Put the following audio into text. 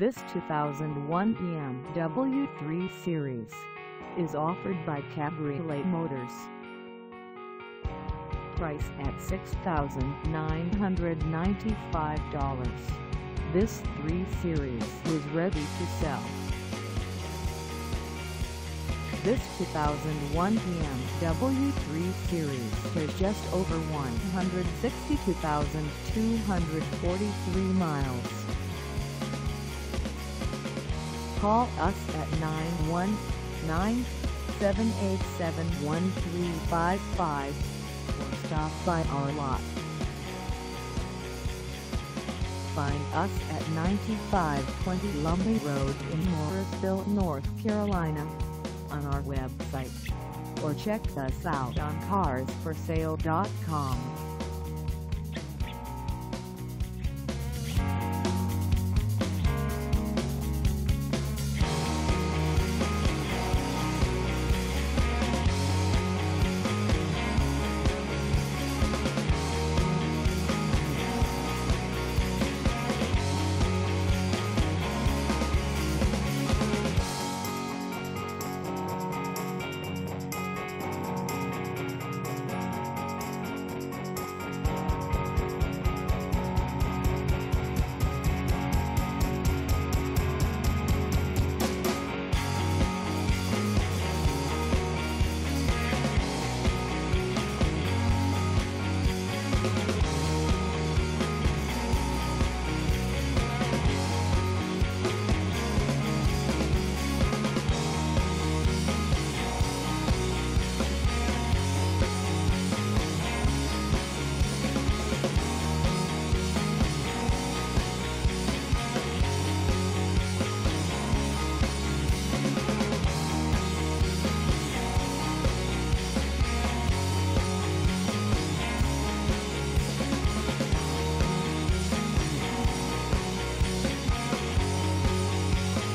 This 2001 BMW 3 Series is offered by Cabriolet Motors. Price at $6,995. This 3 Series is ready to sell. This 2001 BMW 3 Series has just over 162,243 miles. Call us at 919-787-1355 or stop by our lot. Find us at 9520 Lumley Road in Morrisville, North Carolina on our website or check us out on carsforsale.com.